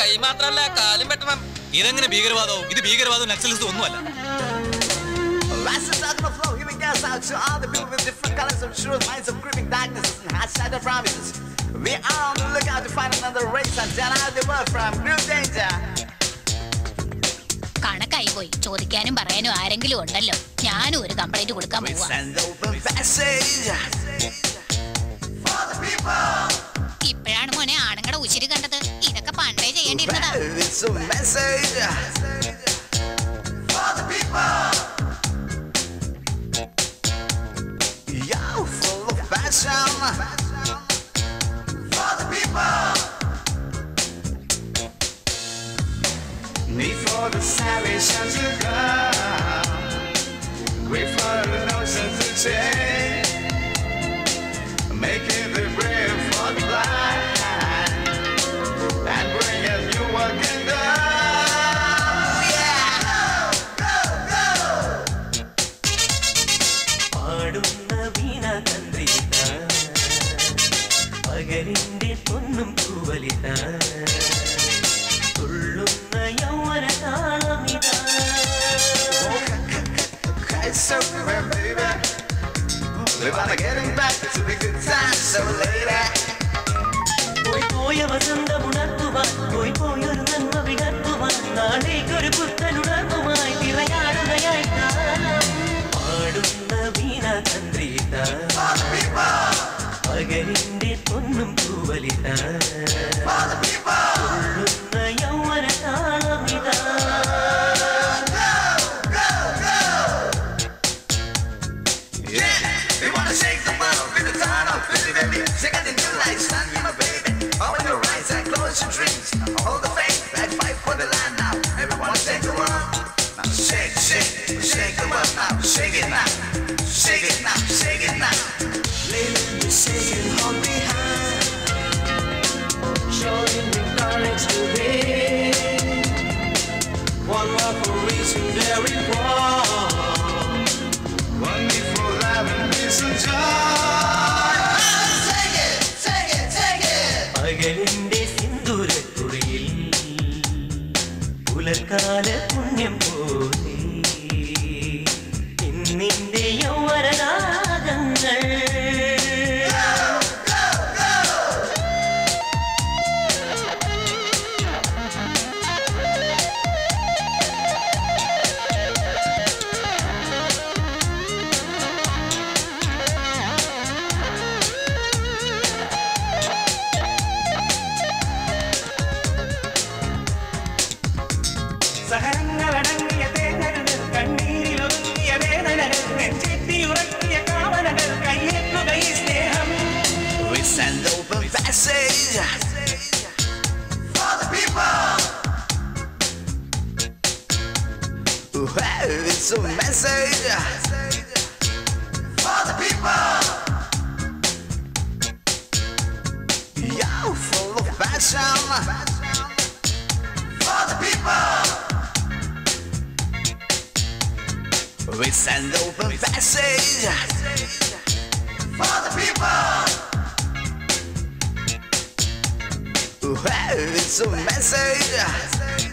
കൈ മാത്രല്ല കാലും പെട്ടണം ഇതെങ്ങനെ ഭീകരവാദവും? ഇത് ഭീകരവാദവും നക്സലിസ്റ്റ് ഒന്നുമല്ല. കണക്കായി പോയി ചോദിക്കാനും പറയാനും ആരെങ്കിലും ഉണ്ടല്ലോ. ഞാനും ഒരു കംപ്ലൈന്റ് കൊടുക്കാൻ പോവാ. A message for the people. You're full of passion for the people. Need for the and to come. Wait for the notion to change. Making the തൂവലിത തുള്ളുന്ന യൗവന താളമിത Okay, so well, baby. We wanna getting back to the good times, so later. പോയി പോയ വസന്തം ഉണർത്തുവാൻ പോയി പോയൊരു shake the world with the turn of baby. The new lights, stand with my baby. Open your eyes and close your dreams. Hold the faith, and fight for the land now. Everyone shake the world. Shake, shake, shake the world now. Shake it now. Shake it now, shake it now. Little shaken hold behind Showing the darlings to One more reaching very പകലിന്റെ സിന്ദൂരത്തുറിയിൽ പുലർക്കാല പുണ്യം പോലെ it's a message for the people. You're full of passion for the people. We send open passage for the people. Well, it's a message